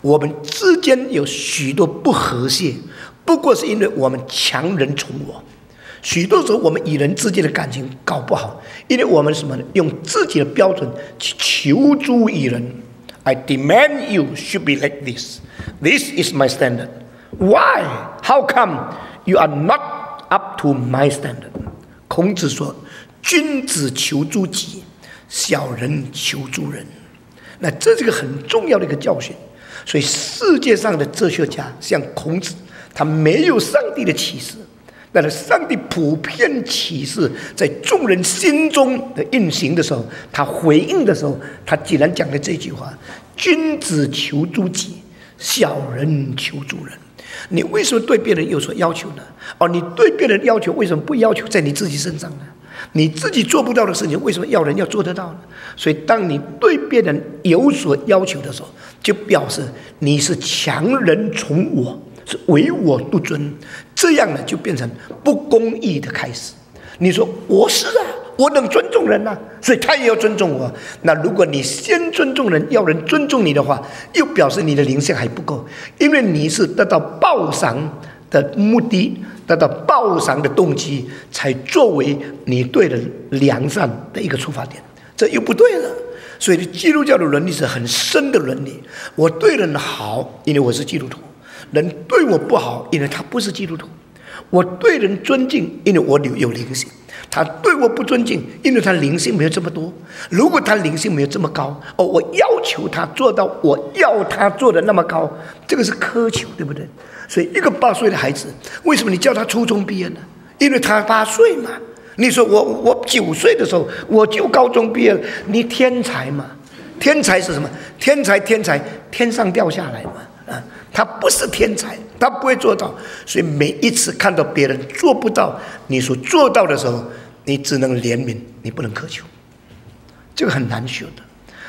我们之间有许多不和谐，不过是因为我们强人从我。许多时候，我们与人之间的感情搞不好，因为我们什么呢？用自己的标准去求助于人。I demand you should be like this. This is my standard. Why? How come you are not up to my standard? 孔子说：“君子求诸己，小人求诸人。”那这是个很重要的一个教训。所以，世界上的哲学家像孔子，他没有上帝的启示。但是上帝普遍启示在众人心中的运行的时候，他回应的时候，他竟然讲了这句话：“君子求诸己，小人求诸人。”你为什么对别人有所要求呢？哦，你对别人要求，为什么不要求在你自己身上呢？你自己做不到的事情，为什么要人要做得到呢？所以，当你对别人有所要求的时候，就表示你是强人从我。是唯我独尊，这样呢就变成不公义的开始。你说我是啊，我能尊重人呐，所以他也要尊重我。那如果你先尊重人，要人尊重你的话，又表示你的灵性还不够，因为你是得到报赏的目的，得到报赏的动机，才作为你对人良善的一个出发点，这又不对了。所以基督教的伦理是很深的伦理。我对人好，因为我是基督徒。人对我不好，因为他不是基督徒；我对人尊敬，因为我有有灵性。他对我不尊敬，因为他灵性没有这么多。如果他灵性没有这么高，哦，我要求他做到我要他做的那么高，这个是苛求，对不对？所以，一个八岁的孩子，为什么你叫他初中毕业呢？因为他八岁嘛。你说我我九岁的时候我就高中毕业了，你天才嘛？天才是什么？天才天才天上掉下来嘛？啊！他不是天才，他不会做到，所以每一次看到别人做不到你所做到的时候，你只能怜悯，你不能苛求。这个很难学的，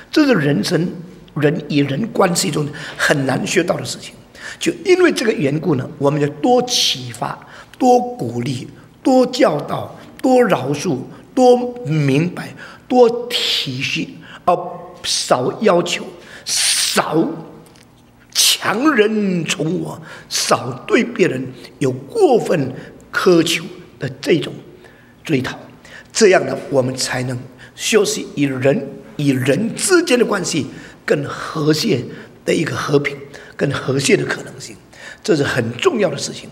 这是人生人与人关系中很难学到的事情。就因为这个缘故呢，我们要多启发、多鼓励、多教导、多饶恕、多明白、多体恤，而少要求、少。强人从我，少对别人有过分苛求的这种追讨，这样呢，我们才能修习与人与人之间的关系更和谐的一个和平、更和谐的可能性，这是很重要的事情。